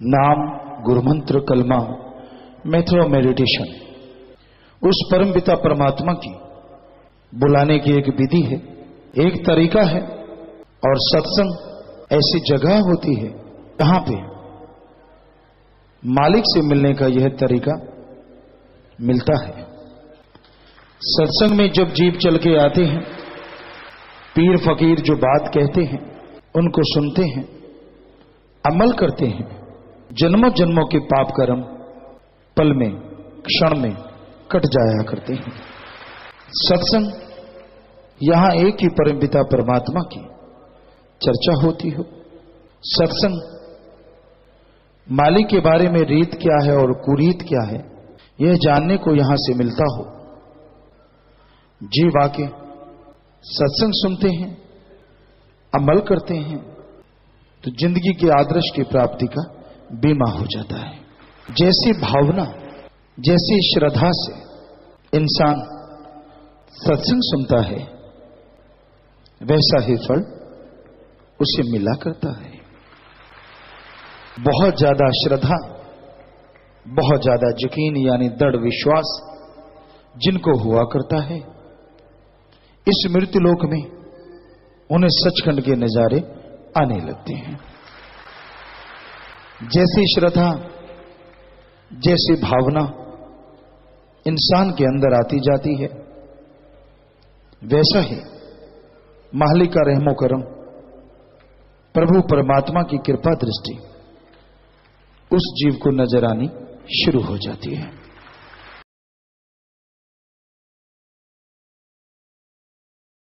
नाम गुरुमंत्र कलमा method of meditation उस परम पिता परमात्मा की बुलाने की एक विधि है, एक तरीका है, और सत्संग ऐसी जगह होती है कहाँ पे मालिक से मिलने का यह तरीका मिलता है। सत्संग में जब जीव चल के आते हैं, पीर फकीर जो बात कहते हैं, उनको सुनते हैं, अमल करते हैं जन्मों जन्मों के पाप कर्म पल में, क्षण में कट जाया करते हैं। सत्संग यहाँ एक ही परम पिता परमात्मा की चर्चा होती हो। सत्संग मालिक के बारे में रीत क्या है और कुरीत क्या है, यह जानने को यहाँ से मिलता हो। जी वाके सत्संग सुनते हैं, अमल करते हैं तो ज़िंदगी के आदर्श की प्राप्ति का बीमा हो जाता है। जैसी भावना, जैसी श्रद्धा से इंसान सत्संग सुनता है, वैसा ही फल उसे मिला करता है। बहुत ज़्यादा श्रद्धा, बहुत ज़्यादा यकीन यानी दृढ़ विश्वास जिनको हुआ करता है, इस मृत्यु लोक में उन्हें सचखंड के नजारे आने लगते हैं। जैसी श्रद्धा, जैसी भावना इंसान के अंदर आती जाती है, वैसा ही मालिका का रहमो करम, प्रभु परमात्मा की कृपा दृष्टि उस जीव को नज़र आनी शुरू हो जाती है।